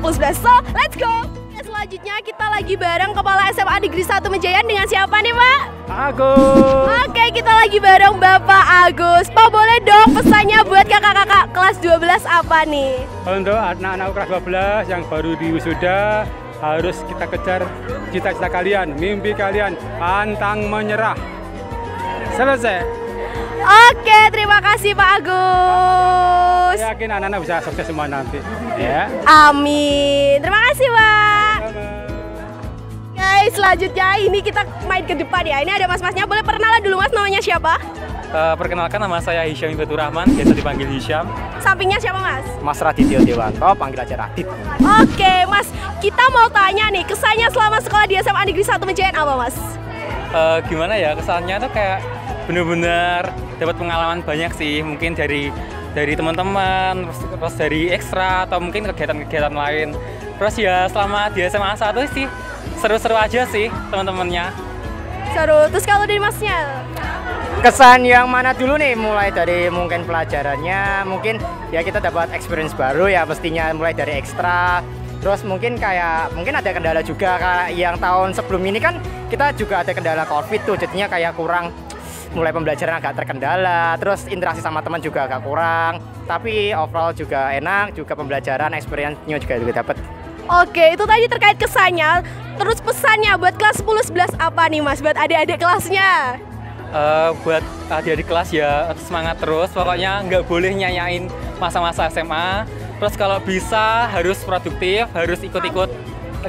10-11. So, let's go! Selanjutnya kita lagi bareng Kepala SMA Negeri 1 Mejayan dengan siapa nih Pak? Agus. Oke, kita lagi bareng Bapak Agus. Pak boleh dong pesannya buat kakak-kakak kelas 12 apa nih? Untuk anak-anak kelas 12 yang baru diwisuda harus kita kejar cita-cita kalian, mimpi kalian, pantang menyerah. Selesai. Oke, terima kasih Pak Agus. Saya yakin anak-anak bisa sukses semua nanti. Ya. Amin. Terima kasih, Pak. Guys, selanjutnya ini kita main ke depan ya. Ini ada mas-masnya. Boleh perkenalan dulu mas, namanya siapa? Eh, perkenalkan nama saya Hisham Ibatur Rahman, biasa dipanggil Hisham. Sampingnya siapa mas? Mas Radityo Dewanto, panggil aja Radit. Oke, mas. Kita mau tanya nih, kesannya selama sekolah di SMA Negeri 1 Mejayan apa mas? Eh, gimana ya kesannya tuh kayak bener-bener dapat pengalaman banyak sih, mungkin dari dari teman-teman, terus, terus dari ekstra atau mungkin kegiatan-kegiatan lain. Terus ya selama di SMA 1 sih seru-seru aja sih teman-temannya. Seru. Terus kalau dari masnya? Kesan yang mana dulu nih? Mulai dari mungkin pelajarannya, mungkin ya kita dapat experience baru ya pastinya mulai dari ekstra. Terus mungkin kayak mungkin ada kendala juga kayak yang tahun sebelum ini kan kita juga ada kendala covid tuh jadinya kayak kurang mulai pembelajaran agak terkendala terus interaksi sama teman juga agak kurang tapi overall juga enak juga pembelajaran experience-nya juga juga dapat Oke, itu tadi terkait kesannya. Terus pesannya buat kelas 10 11 apa nih Mas? Buat adik-adik kelasnya. Eh, buat adik-adik kelas ya semangat terus, pokoknya nggak boleh nyanyain masa-masa SMA. Terus kalau bisa harus produktif, harus ikut-ikut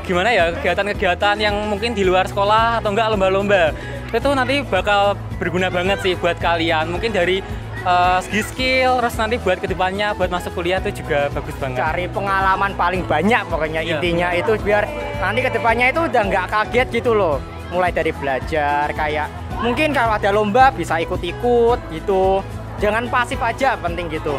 gimana ya kegiatan-kegiatan yang mungkin di luar sekolah atau enggak lomba-lomba. Itu nanti bakal berguna banget sih buat kalian. Mungkin dari eh, segi skill, terus nanti buat ke depannya, buat masuk kuliah itu juga bagus banget. cari pengalaman paling banyak pokoknya Iya. intinya itu biar nanti ke depannya itu udah nggak kaget gitu loh mulai dari belajar kayak mungkin kalau ada lomba bisa ikut-ikut gitu jangan pasif aja penting gitu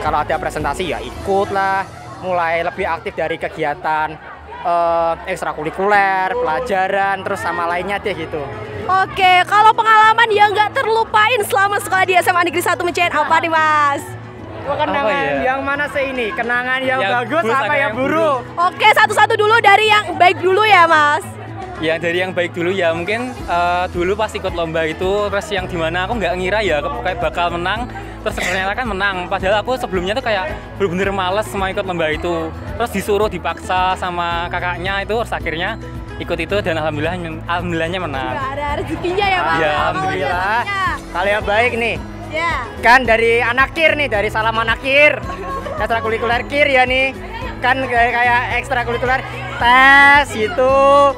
kalau ada presentasi ya ikut lah mulai lebih aktif dari kegiatan eh, ekstrakurikuler pelajaran terus sama lainnya deh gitu Oke, kalau pengalaman yang nggak terlupain selama sekolah di SMA Negeri 1 Mejayan apa nih Mas? kenangan ya? yang mana sih ini? Kenangan yang, Yang bagus apa yang yang buruk? Oke, satu-satu dulu dari yang baik dulu ya Mas. Ya dari yang baik dulu ya. Mungkin eh, dulu pas ikut lomba itu terus yang di mana aku nggak ngira ya kayak bakal menang. Terus ternyata kan menang. Padahal aku sebelumnya tuh kayak bener-bener males sama ikut lomba itu. Terus disuruh dipaksa sama kakaknya itu terus akhirnya ikut itu dan alhamdulillah alhamdulillahnya menang Nggak ada rezekinya ya Mas. Ya, Alhamdulillah. Kalau yang baik nih, Ya. kan dari anak kir nih, dari salaman akir, ekstrakurikuler kir ya nih, kan kayak, kayak ekstrakurikuler tes gitu,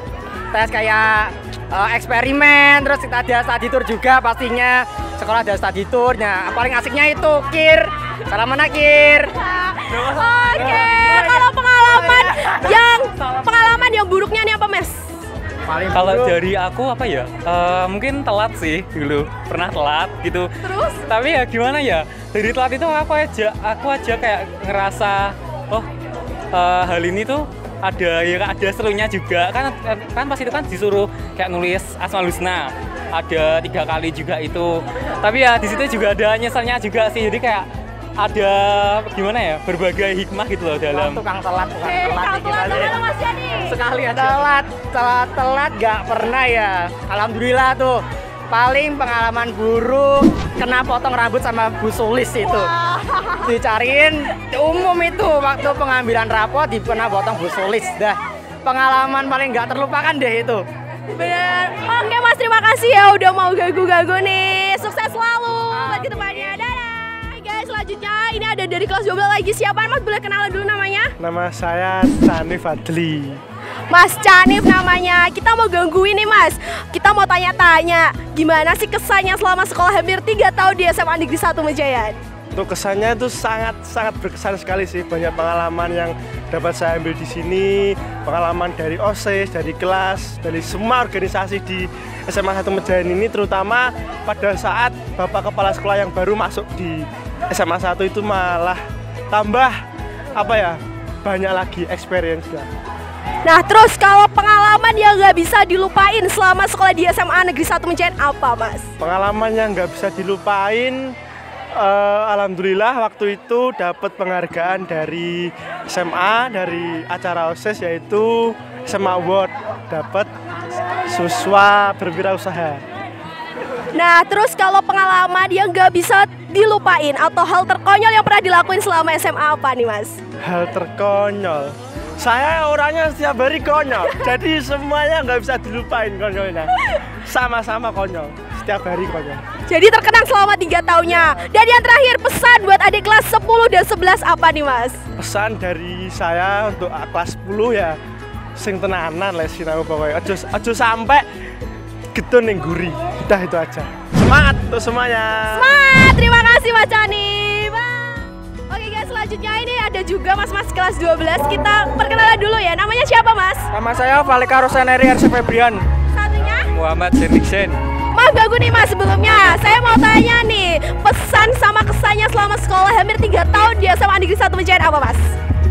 tes kayak eh, eksperimen, terus kita ada study tour juga pastinya, sekolah ada study tour, nah paling asiknya itu kir, salaman akir. Oke, kalau pengalaman yang pengalaman yang buruknya nih apa? Paling kalau dari aku apa ya? Eh, mungkin telat sih dulu. Pernah telat gitu. Terus? tapi ya gimana ya? Dari telat itu aku aja aku aja kayak ngerasa oh eh, hal ini tuh ada ya ada serunya juga. Kan kan pas itu kan disuruh kayak nulis asmaul husna. Ada tiga kali juga itu. Tapi ya di situ juga ada nyeselnya juga sih. Jadi kayak ada gimana ya berbagai hikmah gitu loh Wah, dalam tukang telat, tukang telat kita telat Mas Yani. sekali aja. Telat telat telat gak pernah ya. Alhamdulillah tuh paling pengalaman buruk kena potong rambut sama Bu Sulis itu. Dicariin umum itu waktu pengambilan rapot di kena potong Bu Sulis dah. Pengalaman paling gak terlupakan deh itu. Bener. Oke Mas, terima kasih ya udah mau gagu-gagu nih. Sukses selalu selanjutnya ini ada dari kelas 12 lagi. Siapa Mas? Boleh kenalan dulu namanya? Nama saya Sani Fadli. Mas Canif namanya. Kita mau gangguin nih Mas. Kita mau tanya-tanya. Gimana sih kesannya selama sekolah hampir 3 tahun di SMA Negeri 1 Mejayan? Untuk kesannya itu sangat sangat berkesan sekali sih. Banyak pengalaman yang dapat saya ambil di sini, pengalaman dari OSIS, dari kelas, dari semua organisasi di SMA 1 Mejayan ini terutama pada saat Bapak Kepala Sekolah yang baru masuk di SMA 1 itu malah tambah apa ya? banyak lagi experience lah. Nah, terus kalau pengalaman yang nggak bisa dilupain selama sekolah di SMA Negeri 1 Mencen apa, Mas? Pengalaman yang nggak bisa dilupain, eh, alhamdulillah waktu itu dapat penghargaan dari SMA dari acara OSIS yaitu SMA Award, dapat siswa berwirausaha. Nah, terus kalau pengalaman yang nggak bisa dilupain atau hal terkonyol yang pernah dilakuin selama SMA apa nih, Mas? Hal terkonyol. Saya orangnya setiap hari konyol, jadi semuanya nggak bisa dilupain konyolnya. Sama-sama konyol, setiap hari konyol. Jadi terkenang selama tiga tahunnya. Dan yang terakhir pesan buat adik kelas 10 dan 11 apa nih, Mas? Pesan dari saya untuk kelas 10 ya, sing tenanan les sinau pokoknya. Aja aja sampai getun yang gurih. Udah itu aja. Semangat untuk semuanya. Semangat, terima kasih Mas Cani. Bye. Oke guys, selanjutnya ini ada juga mas-mas kelas 12. Kita perkenalan dulu ya. Namanya siapa, Mas? Nama saya Valika Rosaneri RC Febrian. Satunya? Muhammad Siriksen. Maaf ganggu nih mas sebelumnya Saya mau tanya nih Pesan sama kesannya selama sekolah hampir 3 tahun di SMA Negeri 1 Mencari apa mas?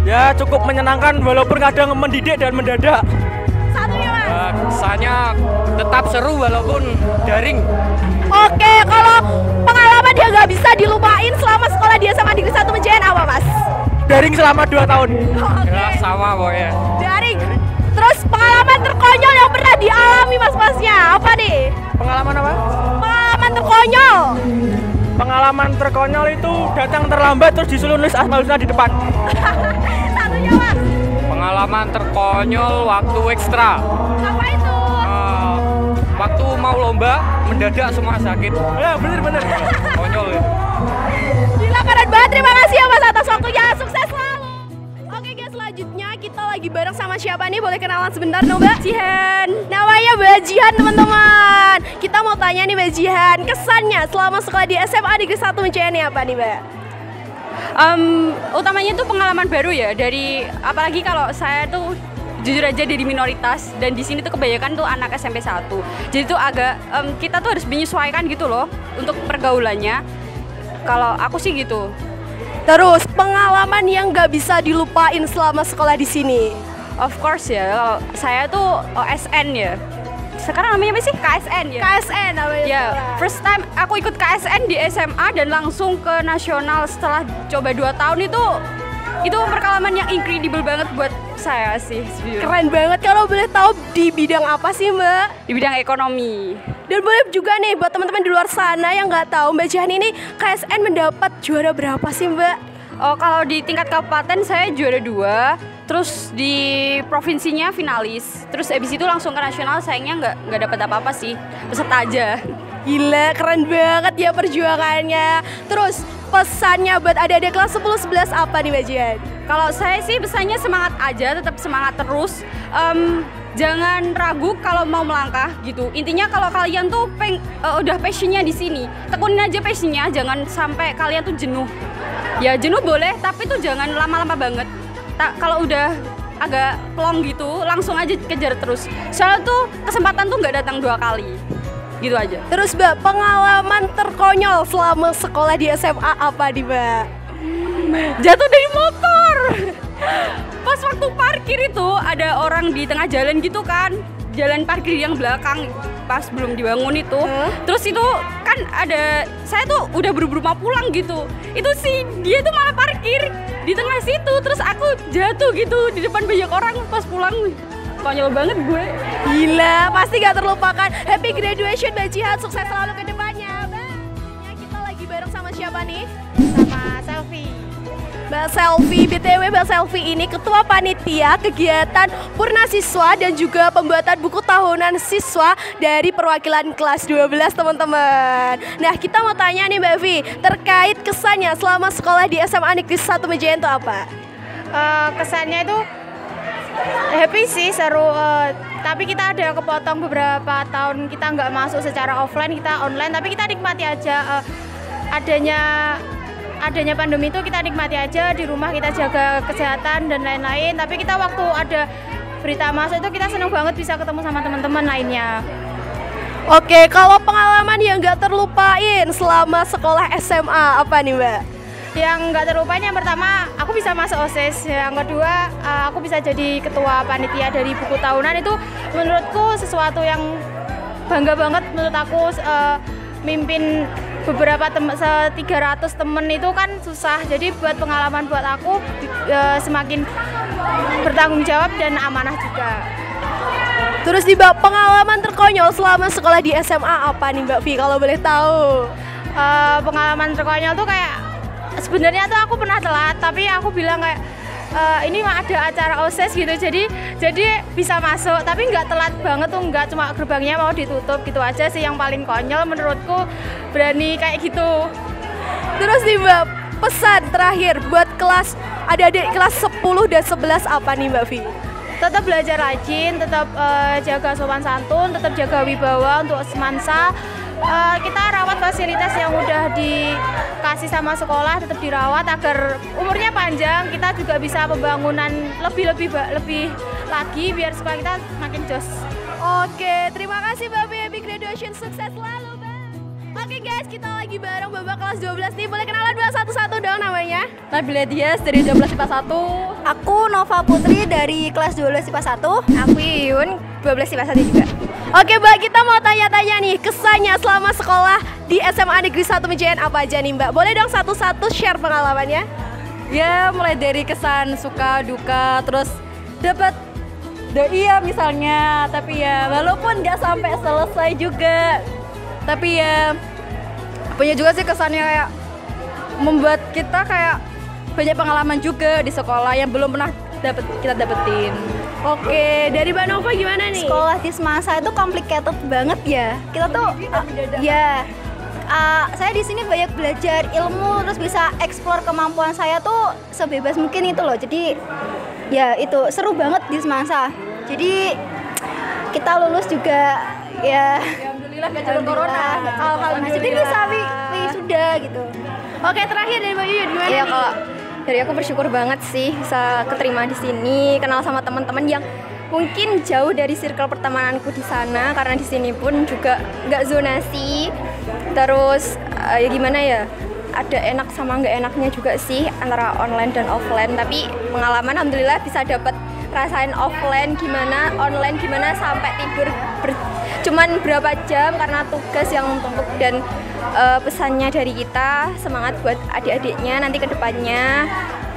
Ya cukup menyenangkan walaupun kadang mendidik dan mendadak. Satunya mas Uh, kesannya tetap seru walaupun daring. Oke kalau pengalaman dia nggak bisa dilupain selama sekolah di SMA Negeri 1 Mencari apa mas? Daring selama 2 tahun. Oke Ya sama pokoknya. Daring Terus pengalaman terkonyol yang dialami mas-masnya Apa nih? Pengalaman apa? Pengalaman terkonyol Pengalaman terkonyol itu datang terlambat terus disuruh nulis asmaul husna di depan. Satunya mas Pengalaman terkonyol waktu ekstra. Apa itu? Uh, waktu mau lomba mendadak semua sakit. Ya bener bener. Konyol ya. Gila keren banget, terima kasih ya mas atas waktunya, sukses lagi bareng sama siapa nih? Boleh kenalan sebentar dong Mbak? Jihan Namanya Mbak Jihan teman-teman Kita mau tanya nih Mbak Jihan Kesannya selama sekolah di SMA Negeri 1 Mencaya nih apa nih Mbak? Em, utamanya tuh pengalaman baru ya dari apalagi kalau saya tuh jujur aja dari minoritas dan di sini tuh kebanyakan tuh anak SMP 1 jadi tuh agak em, kita tuh harus menyesuaikan gitu loh untuk pergaulannya kalau aku sih gitu Terus pengalaman yang nggak bisa dilupain selama sekolah di sini? Of course ya kalau saya tuh OSN ya. Sekarang namanya apa sih? KSN ya? KSN namanya Ya, sekarang. first time aku ikut KSN di SMA dan langsung ke nasional setelah coba 2 tahun itu itu pengalaman yang incredible banget buat saya sih. Keren banget, kalau boleh tahu di bidang apa sih Mbak? di bidang ekonomi. Dan boleh juga nih buat teman-teman di luar sana yang nggak tahu Mbak Jihan ini KSN mendapat juara berapa sih Mbak? Oh, kalau di tingkat kabupaten saya juara dua, terus di provinsinya finalis, terus abis itu langsung ke nasional sayangnya nggak nggak dapat apa-apa sih, peserta aja. Gila, keren banget ya perjuangannya. Terus pesannya buat adik-adik kelas 10 11 apa nih Mbak Jihan? Kalau saya sih pesannya semangat aja, tetap semangat terus. Em, jangan ragu kalau mau melangkah gitu. Intinya kalau kalian tuh peng, eh, udah passionnya di sini, tekunin aja passionnya, jangan sampai kalian tuh jenuh. Ya jenuh boleh, tapi tuh jangan lama-lama banget. Tak kalau udah agak plong gitu, langsung aja kejar terus. Soalnya tuh kesempatan tuh nggak datang dua kali. Gitu aja. Terus Mbak, pengalaman terkonyol selama sekolah di SMA apa nih Mbak? jatuh dari motor. Pas waktu parkir itu ada orang di tengah jalan gitu kan, jalan parkir yang belakang pas belum dibangun itu. Terus itu kan ada saya tuh udah buru-buru mau pulang gitu. Itu sih dia tuh malah parkir di tengah situ. Terus aku jatuh gitu di depan banyak orang pas pulang. Konyol banget gue. Gila, pasti gak terlupakan. Happy graduation Mbak Jihan, sukses selalu ke depannya. Mbak, ya kita lagi bareng sama siapa nih? sama selfie. Mbak Selfie, BTW Mbak Selfie ini ketua panitia kegiatan Purna Siswa dan juga pembuatan buku tahunan siswa dari perwakilan kelas 12 teman-teman. Nah kita mau tanya nih Mbak Vi, terkait kesannya selama sekolah di SMA Negeri 1 Mejayan itu apa? Eh, kesannya itu happy sih, seru. eh, tapi kita ada kepotong beberapa tahun kita nggak masuk secara offline, kita online. Tapi kita nikmati aja eh, adanya adanya pandemi itu kita nikmati aja di rumah kita jaga kesehatan dan lain-lain. Tapi kita waktu ada berita masuk itu kita seneng banget bisa ketemu sama teman-teman lainnya. Oke, kalau pengalaman yang nggak terlupain selama sekolah SMA apa nih Mbak? Yang nggak terlupain yang pertama aku bisa masuk OSIS. Yang kedua, uh, aku bisa jadi ketua panitia dari buku tahunan itu menurutku sesuatu yang bangga banget menurut aku uh, mimpin beberapa teman 300 temen itu kan susah. Jadi buat pengalaman buat aku uh, semakin bertanggung jawab dan amanah juga. Terus nih Mbak, pengalaman terkonyol selama sekolah di SMA apa nih Mbak Vi kalau boleh tahu? Uh, pengalaman terkonyol tuh kayak sebenarnya tuh aku pernah telat, tapi aku bilang kayak uh, ini ada acara OSIS gitu jadi jadi bisa masuk tapi nggak telat banget tuh nggak cuma gerbangnya mau ditutup gitu aja sih yang paling konyol menurutku berani kayak gitu terus nih mbak pesan terakhir buat kelas adik-adik kelas 10 dan 11 apa nih mbak Vi? tetap belajar rajin, tetap uh, jaga sopan santun, tetap jaga wibawa untuk semansa. Uh, kita rawat fasilitas yang udah dikasih sama sekolah tetap dirawat agar umurnya panjang kita juga bisa pembangunan lebih lebih lebih lagi biar sekolah kita makin jos. Oke, terima kasih Mbak Happy graduation sukses selalu Oke guys, kita lagi bareng babak kelas 12 nih. Boleh kenalan dua satu-satu dong namanya? Nabila Dias dari 12 IPA 1. Aku Nova Putri dari kelas 12 IPA 1. Aku Yun, 12 IPA 1 juga. Oke Mbak, kita mau tanya-tanya nih kesannya selama sekolah di SMA Negeri 1 Mejayan apa aja nih Mbak? Boleh dong satu-satu share pengalamannya? Ya, mulai dari kesan suka, duka, terus dapat doi ya misalnya, tapi ya walaupun nggak sampai selesai juga, tapi ya punya juga sih kesannya kayak membuat kita kayak banyak pengalaman juga di sekolah yang belum pernah dapat kita dapetin. Oke, dari Mbak Nova gimana nih? Sekolah di semasa itu complicated banget ya. Kita tuh uh, ya uh, saya di sini banyak belajar ilmu terus bisa explore kemampuan saya tuh sebebas mungkin itu loh. Jadi ya itu seru banget di semasa. Jadi kita lulus juga ya alhamdulillah gak corona alhamdulillah jadi bisa wi, sudah gitu oke terakhir dari Mbak Yuyun gimana iya kalau dari aku bersyukur banget sih bisa keterima di sini kenal sama teman-teman yang mungkin jauh dari circle pertemananku di sana karena di sini pun juga nggak zonasi terus uh, ya gimana ya ada enak sama nggak enaknya juga sih antara online dan offline. Tapi pengalaman alhamdulillah bisa dapat rasain offline gimana online gimana sampai tidur ber cuman berapa jam karena tugas yang menumpuk dan uh, pesannya dari kita semangat buat adik-adiknya nanti ke depannya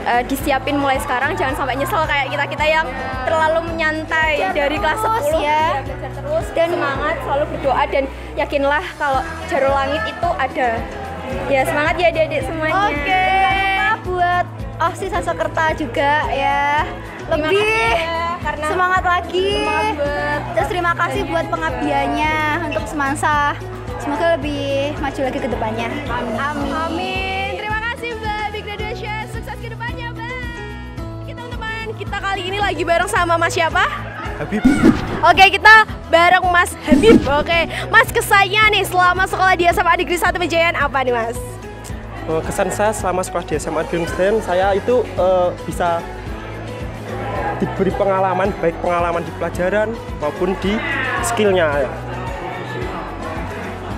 uh, disiapin mulai sekarang jangan sampai nyesel kayak kita kita yang terlalu menyantai belajar dari kelas 10 ya. ya belajar terus dan semangat selalu berdoa dan yakinlah kalau jarum langit itu ada. Ya semangat ya adik-adik semuanya. Oke. Okay. buat oh si Sasakerta juga ya. Lebih ya, karena semangat lagi. semangat terus terima kasih buat pengabdiannya untuk semansa semoga lebih maju lagi ke depannya. Amin. Amin, amin. terima kasih mbak. Big graduation sukses ke depannya mbak. Kita teman kita kali ini lagi bareng sama mas siapa? Habib. Oke kita bareng Mas Habib. Oke Mas kesannya nih selama sekolah di SMA Negeri 1 Mejayan apa nih Mas? Oh, kesan saya selama sekolah di SMA Negeri saya itu uh, bisa diberi pengalaman baik pengalaman di pelajaran maupun di skillnya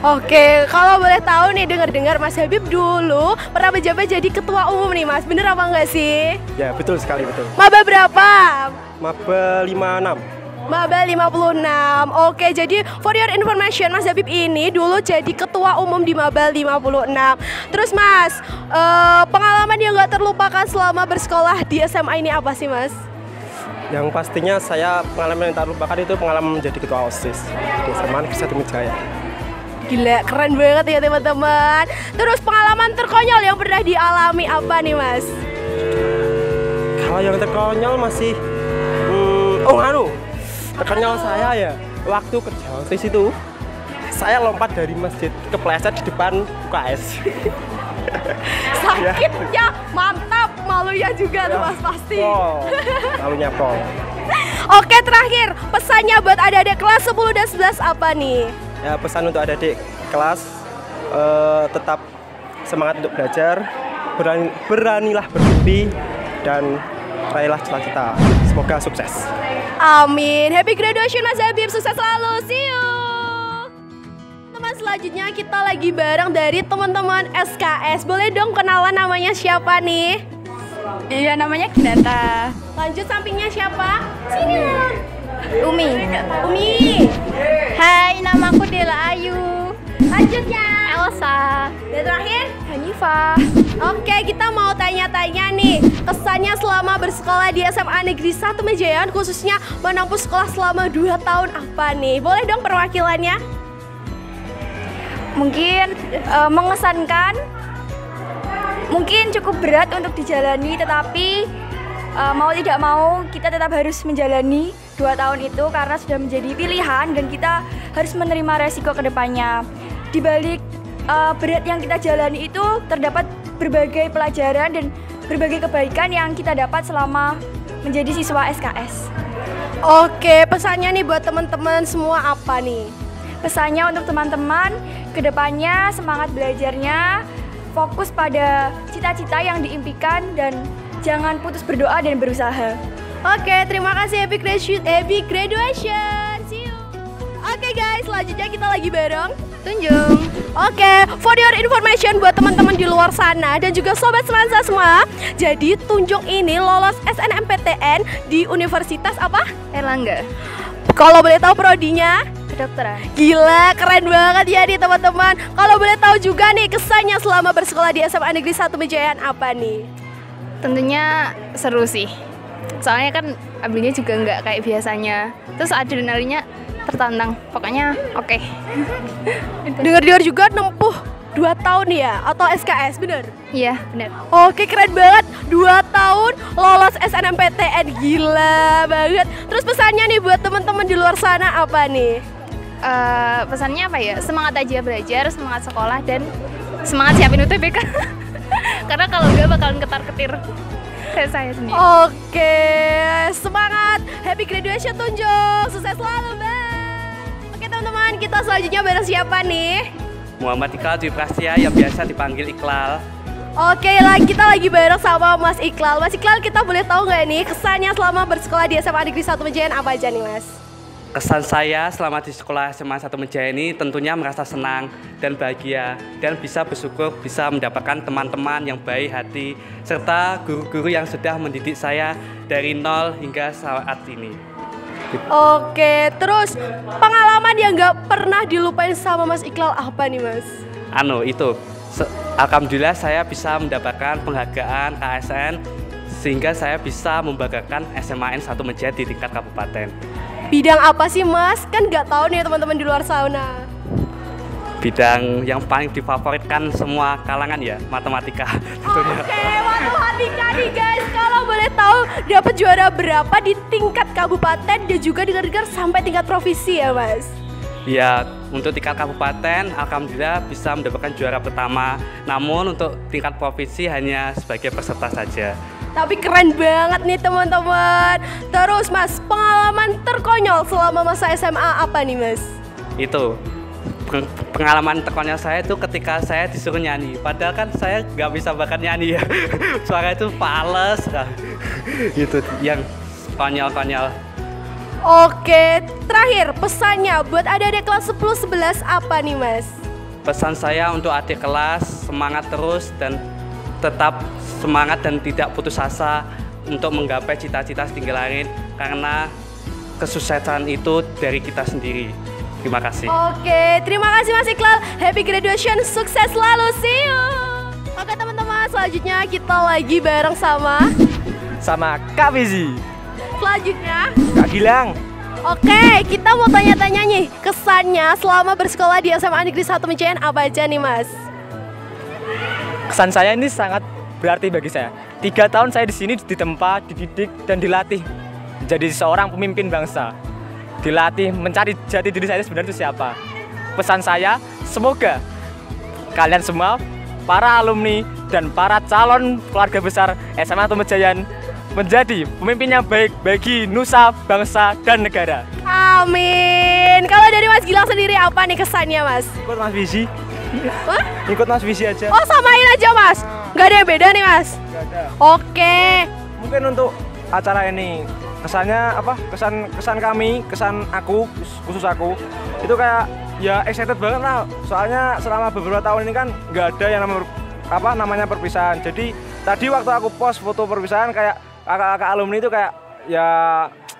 Oke, kalau boleh tahu nih dengar-dengar Mas Habib dulu pernah menjabat jadi ketua umum nih Mas, bener apa enggak sih? Ya betul sekali betul. Maba berapa? Maba 56. Maba 56. Oke, jadi for your information Mas Habib ini dulu jadi ketua umum di Maba 56. Terus Mas, uh, pengalaman yang nggak terlupakan selama bersekolah di SMA ini apa sih Mas? Yang pastinya saya pengalaman yang tak lupakan itu pengalaman menjadi ketua OSIS di SMA Negeri 1 Mijaya. Gila, keren banget ya teman-teman. Terus pengalaman terkonyol yang pernah dialami apa nih mas? Kalau yang terkonyol masih, hmm, oh anu, terkonyol saya ya waktu kerja OSIS itu saya lompat dari masjid kepleset di depan UKS. Sakitnya mantap, malunya juga tuh mas pasti. Oh, malunya pol. Oke terakhir pesannya buat adik-adik kelas 10 dan 11 apa nih? Ya pesan untuk adik-adik kelas uh, tetap semangat untuk belajar, berani, beranilah bermimpi dan raihlah cita-cita. Semoga sukses. Amin. Happy graduation Mas Habib, sukses selalu. See you. Teman selanjutnya kita lagi bareng dari teman-teman SKS. Boleh dong kenalan namanya siapa nih? Iya namanya Ginata. Lanjut sampingnya siapa? Sini. Umi. Umi. Elsa. Dan terakhir Hanifah. Oke, kita mau tanya-tanya nih kesannya selama bersekolah di SMA Negeri 1 Mejayan khususnya menempuh sekolah selama 2 tahun apa nih? Boleh dong perwakilannya? Mungkin eh, mengesankan, mungkin cukup berat untuk dijalani, tetapi eh, mau tidak mau kita tetap harus menjalani dua tahun itu karena sudah menjadi pilihan dan kita harus menerima resiko ke depannya. Di balik eh, berat yang kita jalani itu terdapat berbagai pelajaran dan berbagai kebaikan yang kita dapat selama menjadi siswa SKS. Oke, pesannya nih buat teman-teman semua apa nih? Pesannya untuk teman-teman, ke depannya semangat belajarnya, fokus pada cita-cita yang diimpikan dan jangan putus berdoa dan berusaha. Oke, terima kasih Happy Graduation. Happy Graduation. See you. Oke guys, selanjutnya kita lagi bareng Tunjung. Oke, for your information buat teman-teman di luar sana dan juga sobat semansa semua. Jadi Tunjung ini lolos SNMPTN di Universitas apa? Erlangga. Kalau boleh tahu prodinya? Kedokteran. Gila, keren banget ya nih teman-teman. Kalau boleh tahu juga nih kesannya selama bersekolah di SMA Negeri 1 Mejayan apa nih? Tentunya seru sih. Soalnya kan ambilnya juga nggak kayak biasanya. Terus adrenalinnya tertantang. Pokoknya oke. Dengar-dengar juga nempuh 2 tahun ya atau SKS bener? Iya, benar. Oke keren banget 2 tahun lolos SNMPTN gila banget Terus pesannya nih buat teman-teman di luar sana apa nih? Eh, pesannya apa ya? Semangat aja belajar, semangat sekolah dan semangat siapin UTBK. Karena kalau enggak bakalan ketar-ketir kayak saya sendiri. Oke semangat Happy graduation Tunjung Sukses selalu Bang Oke teman-teman kita selanjutnya bareng siapa nih? Muhammad Iqbal Dwi Prastia yang biasa dipanggil Iqlal. Oke lah kita lagi bareng sama Mas Iqlal Mas Iqlal kita boleh tahu nggak nih kesannya selama bersekolah di SMA Negeri 1 Mejayan apa aja nih Mas? Kesan saya selama di sekolah SMA 1 Meja ini tentunya merasa senang dan bahagia dan bisa bersyukur bisa mendapatkan teman-teman yang baik hati serta guru-guru yang sudah mendidik saya dari nol hingga saat ini. Oke terus pengalaman yang nggak pernah dilupain sama Mas Iqlal apa nih Mas? Anu itu alhamdulillah saya bisa mendapatkan penghargaan KSN sehingga saya bisa membanggakan SMAN 1 Meja di tingkat kabupaten. Bidang apa sih Mas? Kan nggak tahu nih teman-teman di luar sana Bidang yang paling difavoritkan semua kalangan ya, matematika tentunya. Oke, matematika nih guys. Kalau boleh tahu dapat juara berapa di tingkat kabupaten dan juga dengar-dengar sampai tingkat provinsi ya, Mas? Ya, untuk tingkat kabupaten, alhamdulillah bisa mendapatkan juara pertama. Namun untuk tingkat provinsi hanya sebagai peserta saja. Tapi keren banget nih teman-teman. Terus Mas, pengalaman terkonyol selama masa SMA apa nih Mas? Itu pengalaman terkonyol saya itu ketika saya disuruh nyanyi. Padahal kan saya nggak bisa bakat nyanyi ya. Suara itu fales. Nah, itu yang konyol-konyol. Oke, terakhir pesannya buat adik-adik kelas 10 11 apa nih Mas? Pesan saya untuk adik kelas semangat terus dan tetap semangat dan tidak putus asa untuk menggapai cita-cita setinggi langit karena kesuksesan itu dari kita sendiri. Terima kasih. Oke, terima kasih Mas Iqlal. Happy graduation, sukses selalu. See you. Oke teman-teman, selanjutnya kita lagi bareng sama sama Kak Fizi, selanjutnya. Kak Gilang. Oke, kita mau tanya-tanya nih kesannya selama bersekolah di SMA Negeri 1 Mejayan apa aja nih Mas? Kesan saya ini sangat berarti bagi saya. Tiga tahun saya di sini ditempa, dididik dan dilatih menjadi seorang pemimpin bangsa. Dilatih mencari jati diri saya sebenarnya itu siapa. Pesan saya, semoga kalian semua, para alumni dan para calon keluarga besar SMA Tumejayan menjadi pemimpin yang baik bagi nusa, bangsa, dan negara. Amin. Kalau dari Mas Gilang sendiri apa nih kesannya Mas? Ikut Mas Visi. Hah? Ikut Mas Visi aja. Oh samain aja Mas. Gak ada yang beda nih Mas. Oke. Mungkin untuk acara ini kesannya apa? Kesan kesan kami, kesan aku khusus aku itu kayak ya excited banget lah. Soalnya selama beberapa tahun ini kan nggak ada yang namanya apa namanya perpisahan. Jadi tadi waktu aku post foto perpisahan kayak kakak-kakak alumni itu kayak ya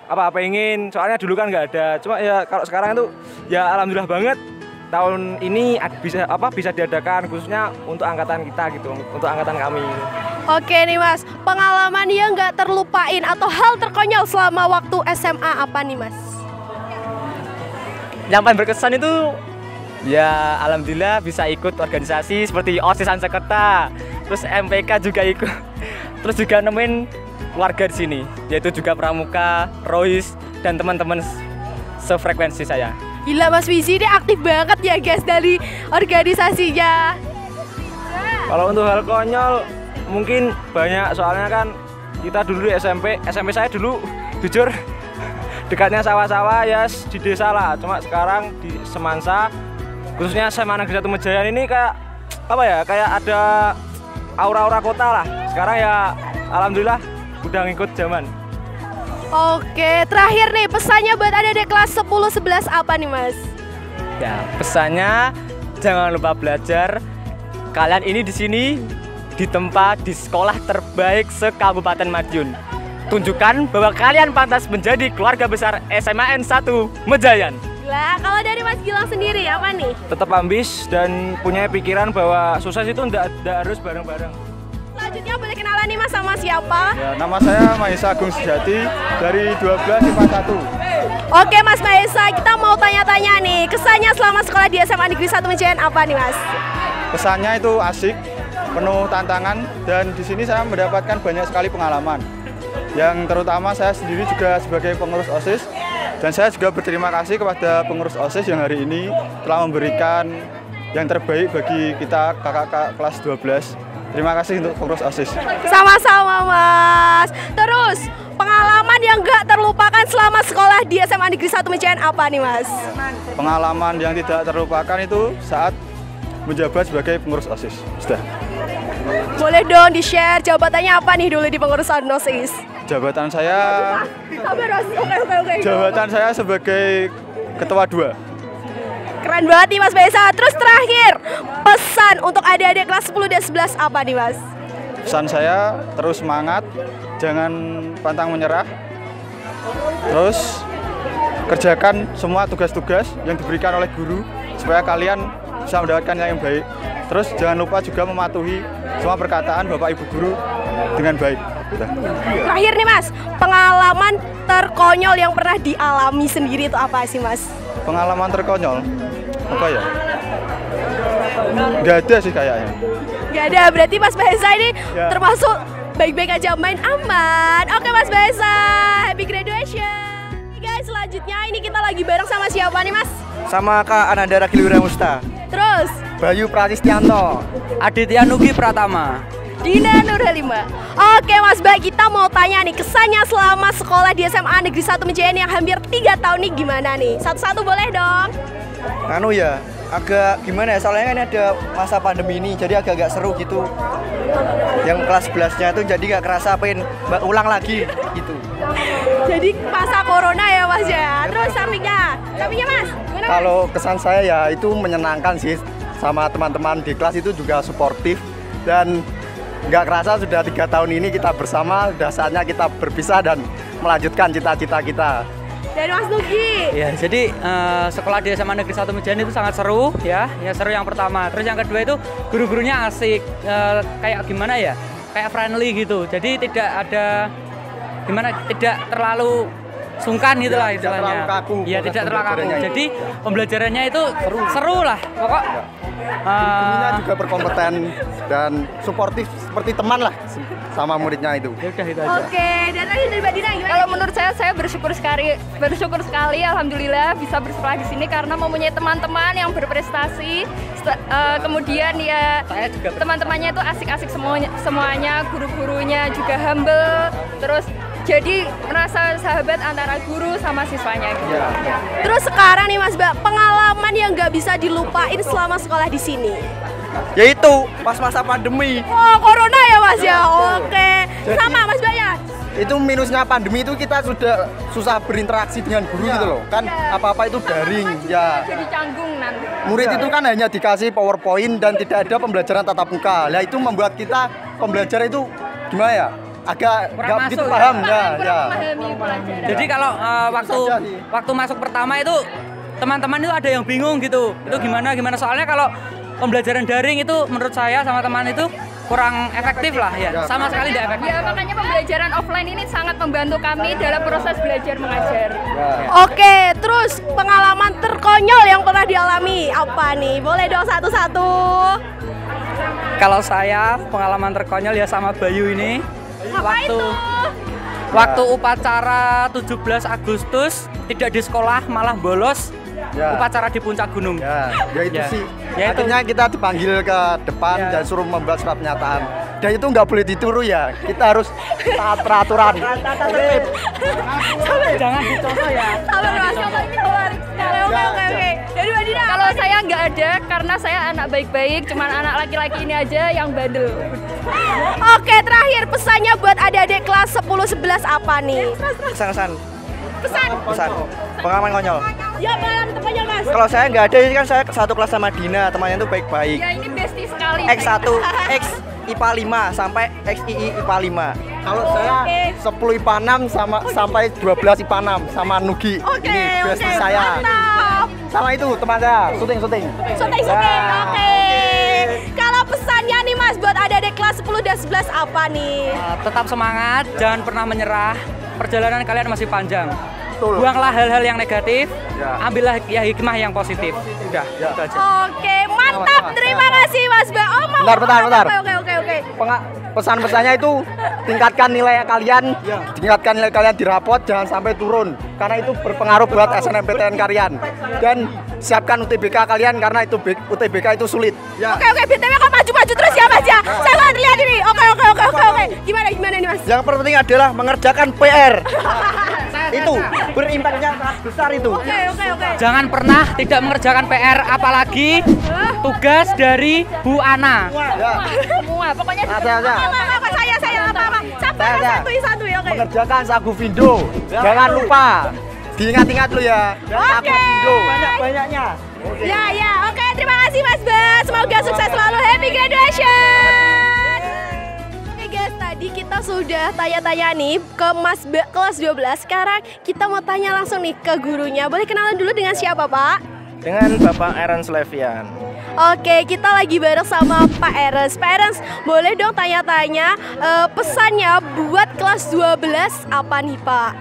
apa pengen soalnya dulu kan nggak ada cuma ya kalau sekarang itu ya alhamdulillah banget tahun ini bisa apa bisa diadakan khususnya untuk angkatan kita gitu untuk angkatan kami Oke nih mas, pengalaman yang nggak terlupain atau hal terkonyol selama waktu SMA apa nih mas? Yang paling berkesan itu ya alhamdulillah bisa ikut organisasi seperti OSIS Ansekerta, terus MPK juga ikut. Terus juga nemuin warga di sini, yaitu juga Pramuka, Rois dan teman-teman sefrekuensi saya. Gila mas Wizi ini aktif banget ya guys dari organisasinya. Kalau untuk hal konyol mungkin banyak soalnya kan kita dulu di SMP, SMP saya dulu jujur dekatnya sawah-sawah ya di desa lah. Cuma sekarang di Semansa khususnya SMA Negeri Satu Mejayan ini kayak apa ya kayak ada aura-aura kota lah. Sekarang ya alhamdulillah udah ngikut zaman. Oke, terakhir nih pesannya buat adik-adik kelas 10 11 apa nih mas? Ya, pesannya jangan lupa belajar. Kalian ini di sini di tempat di sekolah terbaik se-Kabupaten Madiun. Tunjukkan bahwa kalian pantas menjadi keluarga besar SMAN 1 Mejayan. Gila, kalau dari mas Gilang sendiri apa nih? Tetap ambis dan punya pikiran bahwa sukses itu nggak harus bareng-bareng. Selanjutnya boleh kenalan nih mas sama siapa? Ya, nama saya Maisa Agung Sejati dari 12 IPA 1. Oke Mas Maesa, kita mau tanya-tanya nih Kesannya selama sekolah di SMA Negeri 1 Mejayan apa nih Mas? Kesannya itu asik, penuh tantangan dan di sini saya mendapatkan banyak sekali pengalaman. Yang terutama saya sendiri juga sebagai pengurus OSIS dan saya juga berterima kasih kepada pengurus OSIS yang hari ini telah memberikan yang terbaik bagi kita kakak-kakak kelas 12. Terima kasih untuk pengurus OSIS. Sama-sama Mas Terus, pengalaman yang gak terlupakan selama sekolah di SMA Negeri 1 Mejayan apa nih Mas? Pengalaman yang tidak terlupakan itu saat menjabat sebagai pengurus OSIS. Sudah. Boleh dong di-share jabatannya apa nih dulu di pengurusan OSIS? Jabatan saya Sabar Mas, oke oke oke jabatan saya sebagai ketua dua. Keren banget nih Mas Maesa Terus terakhir, pesan untuk adik-adik kelas 10 dan 11 apa nih Mas? Pesan saya terus semangat, jangan pantang menyerah. Terus kerjakan semua tugas-tugas yang diberikan oleh guru supaya kalian bisa mendapatkan yang baik. Terus jangan lupa juga mematuhi semua perkataan Bapak Ibu guru dengan baik. Terakhir nih Mas, pengalaman terkonyol yang pernah dialami sendiri itu apa sih Mas? Pengalaman terkonyol apa ya? Nggak ada sih kayaknya. Gak ada, berarti Mas Maesa ini Ya. termasuk baik-baik aja main aman. Oke Mas Maesa, happy graduation. Oke, Guys, selanjutnya ini kita lagi bareng sama siapa nih Mas? Sama Kak Anandara Giliwira Musta. Terus, Bayu Pratistianto. Aditya Nugi Pratama. Dina Nurhalima. Oke Mas Mbak, kita mau tanya nih kesannya selama sekolah di SMA Negeri 1 Mejayan yang hampir 3 tahun nih gimana nih? Satu-satu boleh dong? Anu ya, agak gimana ya? Soalnya kan ada masa pandemi ini, jadi agak-agak seru gitu. Yang kelas 11-nya tuh jadi gak kerasa pengen ba- ulang lagi gitu. Jadi masa corona ya Mas ya. Terus sampingnya, sampingnya Mas. Gimana Mas? Kalau kesan saya ya itu menyenangkan sih sama teman-teman di kelas itu juga suportif dan nggak kerasa sudah tiga tahun ini kita bersama, sudah saatnya kita berpisah dan melanjutkan cita-cita kita. Dari Mas Nugi. Ya, jadi eh, sekolah di SMA Negeri 1 Mejayan itu sangat seru ya. Ya seru yang pertama. Terus yang kedua itu guru-gurunya asik. Eh, kayak gimana ya? Kayak friendly gitu. Jadi tidak ada gimana? Tidak terlalu sungkan gitu lah tidak istilahnya. terlalu kaku Iya, proses tidak terlalu kaku. Jadi pembelajarannya itu seru, lah. Pokok Gurunya juga berkompeten dan suportif seperti teman lah sama muridnya itu. Ya udah itu Oke, dan tadi dari Mbak Dina gimana? Kalau menurut saya, saya bersyukur sekali, bersyukur sekali, alhamdulillah bisa bersekolah di sini karena mempunyai teman-teman yang berprestasi. St- eh, kemudian ya teman-temannya itu asik-asik semuanya, semuanya, guru-gurunya juga humble. Terus jadi merasa sahabat antara guru sama siswanya. Gitu. Terus sekarang nih Mas Mbak, pengalaman yang nggak bisa dilupain selama sekolah di sini. Yaitu pas masa pandemi. Oh, corona ya Mas ya. Oke. Sama Mas Mbak ya. itu minusnya pandemi itu kita sudah susah berinteraksi dengan guru gitu loh kan apa-apa itu daring ya Jadi canggung nanti. murid itu kan hanya dikasih powerpoint dan tidak ada pembelajaran tatap muka nah itu membuat kita pembelajaran itu gimana ya agak Kurang nggak begitu masuk ya? paham ya ya Jadi kalau uh, waktu waktu masuk pertama itu teman-teman itu ada yang bingung gitu. Itu gimana gimana soalnya kalau pembelajaran daring itu menurut saya sama teman itu kurang efektif lah ya. Sama sekali tidak efektif. Ya makanya pembelajaran offline ini sangat membantu kami dalam proses belajar mengajar. Oke, terus pengalaman terkonyol yang pernah dialami apa nih? Boleh dong satu-satu. Kalau saya pengalaman terkonyol ya sama Bayu ini waktu itu? waktu upacara 17 Agustus tidak di sekolah malah bolos Ya. upacara di puncak gunung. ya, ya itu Ya. sih Ya itu. akhirnya kita dipanggil ke depan Ya. dan suruh membuat surat pernyataan dan itu nggak boleh ditiru ya kita harus taat peraturan Jangan dicontoh ya. Sabar Mas, Oke, oke. Jadi Mbak Dina, Kalau saya nggak ada karena saya anak baik-baik, cuman anak laki-laki ini aja yang bandel. Oke, terakhir pesannya buat adik-adik kelas 10 11 apa nih? Pesan-pesan. Pesan. Pesan. Pengalaman konyol. Ya, pengalaman terkonyol, Mas. Kalau saya nggak ada, ini kan saya satu kelas sama Dina, temannya tuh baik-baik. Ya ini bestie sekali. X1, X IPA 5 sampai XII IPA 5. kalau saya 10 IPA 6 sama sampai 12 IPA 6 sama Nugi Oke, ini bestie saya mantap. sama itu teman saya syuting syuting Syuting, syuting. Oke. Kalau pesannya nih Mas buat adik-adik kelas 10 dan 11 apa nih? Uh, tetap semangat, jangan pernah menyerah. Perjalanan kalian masih panjang. Betul. Buanglah hal-hal yang negatif, Ya. ambillah ya hikmah yang positif. Udah, Ya. itu aja. Oke, mantap. Terima kasih Mas Ba. Oh, mau Bentar, bentar, bentar. Oke, oke, pesan-pesannya itu tingkatkan nilai kalian tingkatkan nilai kalian di rapot jangan sampai turun karena itu berpengaruh buat SNMPTN kalian dan siapkan UTBK kalian karena itu UTBK itu sulit Oke, oke, BTW kok maju-maju terus ya Mas ya? Saya mau lihat ini. Oke, oke, oke, oke, oke. Gimana, gimana nih Mas? Yang terpenting adalah mengerjakan PR. itu berimpaknya sangat besar itu. Oke, oke, oke. Jangan pernah tidak mengerjakan PR apalagi tugas dari Bu Ana. Semua, pokoknya Ada, ada. Apa, saya, saya, apa, apa. Sabar, satu, satu ya, oke. mengerjakan sagu Vindo jangan lupa diingat-ingat lu ya sagu Oke. Vindo Banyak-banyaknya. Ya, ya, oke. Terima kasih Mas Ba. Semoga sukses selalu. Happy graduation. Tadi kita sudah tanya-tanya nih ke Mas Ba kelas 12. Sekarang kita mau tanya langsung nih ke gurunya. Boleh kenalan dulu dengan siapa, Pak? Dengan Bapak Ernst Levian. Oke, kita lagi bareng sama Pak Eres. Pak Eres, boleh dong tanya-tanya eh, pesannya buat kelas 12 apa nih, Pak?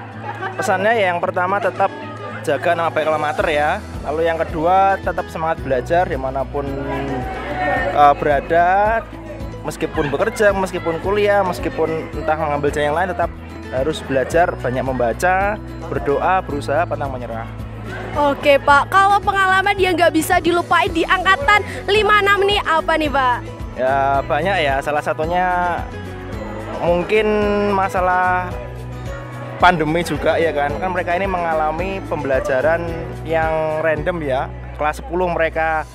Pesannya ya yang pertama tetap jaga nama baik mater ya. Lalu yang kedua tetap semangat belajar di mana pun uh, berada, meskipun bekerja, meskipun kuliah, meskipun entah mengambil jalan yang lain tetap harus belajar, banyak membaca, berdoa, berusaha, pantang menyerah. Oke, Pak. Kalau pengalaman yang nggak bisa dilupain di angkatan 56 nih apa nih, Pak? Ya banyak ya, salah satunya mungkin masalah pandemi juga ya kan. Kan mereka ini mengalami pembelajaran yang random ya. Kelas 10 mereka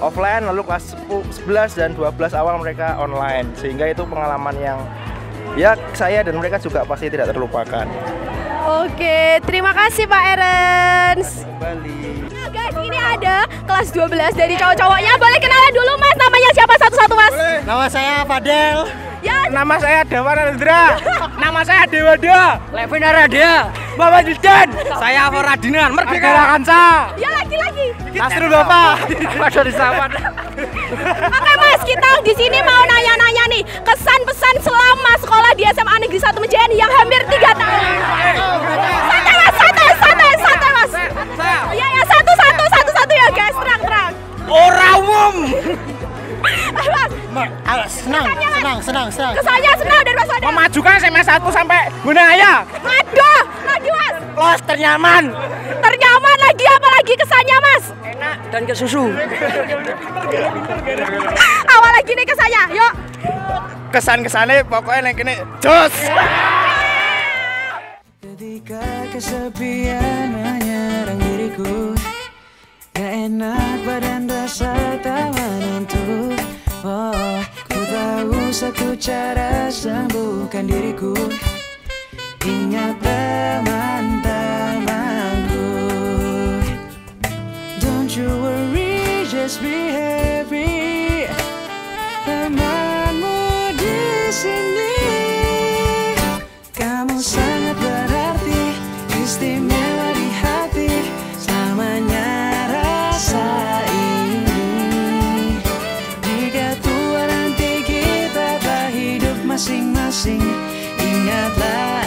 offline, lalu kelas 10, 11 dan 12 awal mereka online. Sehingga itu pengalaman yang ya saya dan mereka juga pasti tidak terlupakan. Oke, terima kasih Pak Erens. Bali. Nah guys, ini ada kelas 12 dari cowok-cowoknya. Boleh kenalan dulu Mas, namanya siapa satu-satu Mas? Nama saya Fadel. Nama saya Dewa Narendra. Nama saya Dewa Dewa. Levin Aradia. Bapak Dildan. Saya Faradinan, Merdeka Kansa. ya lagi-lagi. Nasrul Bapak. Pada di Sahabat. Oke Mas, kita di sini mau nanya-nanya nih kesan pesan selama sekolah di SMA Negeri 1 Mejen yang hampir 3 tahun. Santai Mas, santai, santai, santai Mas. Ya ya satu satu satu satu ya guys, terang terang. Orang umum. Mas, senang, senang, senang, senang. kesannya senang dan Mas ada. Memajukan SMA 1 sampai Gunaya. Aduh, lagi Mas. Los ternyaman. Ternyaman lagi apa lagi kesannya Mas? Dan ke susu. Awal lagi nih kesannya, yuk. Kesan-kesannya pokoknya yang kini jos. Ketika kesepian menyerang diriku Gak enak badan rasa tak menentu Oh, ku tahu satu cara sembuhkan diriku. Ingat teman-temanku. Don't you worry, just be happy. Temanmu di sini. Em minha lágrima.